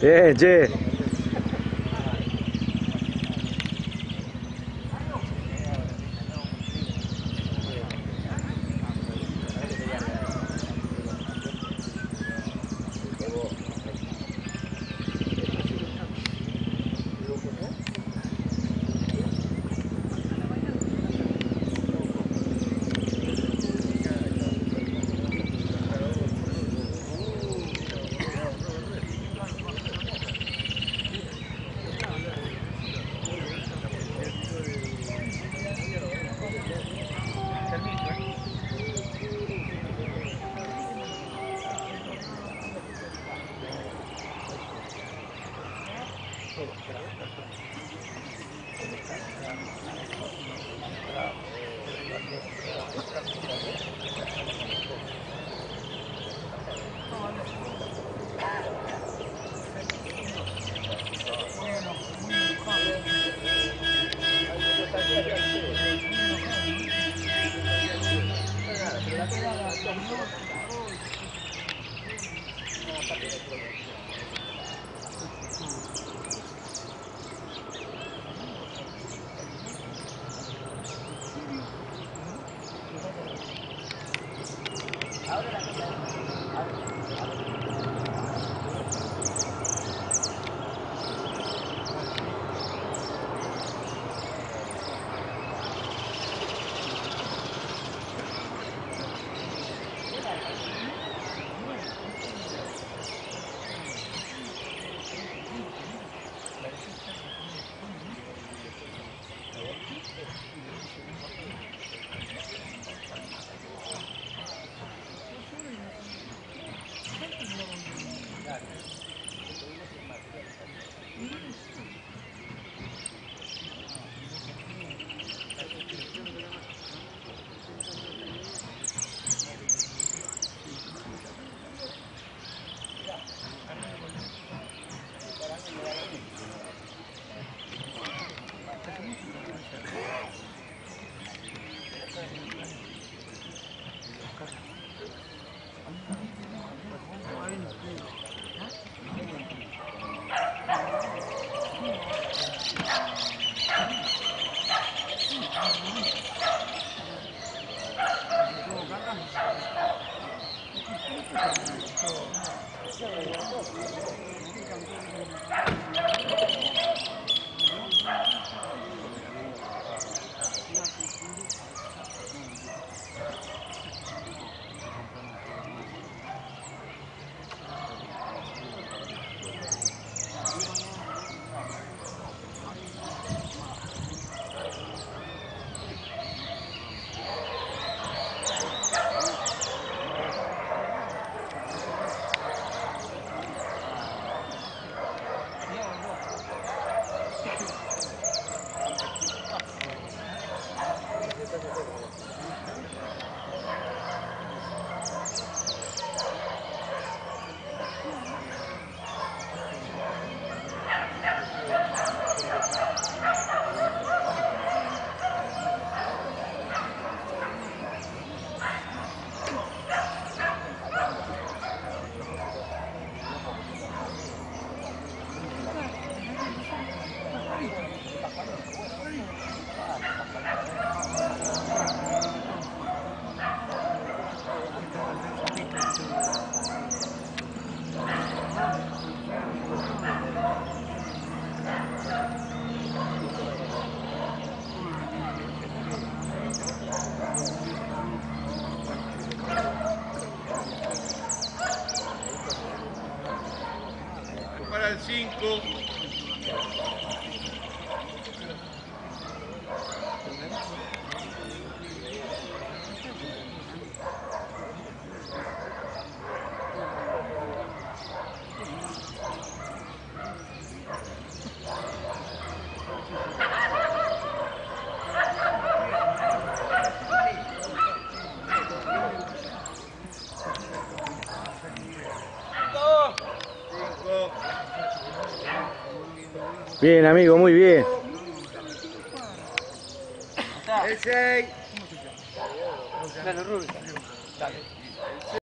对，对。Thank you. al 5. Bien, amigo, muy bien. El 6. Dale, Rubén. Dale.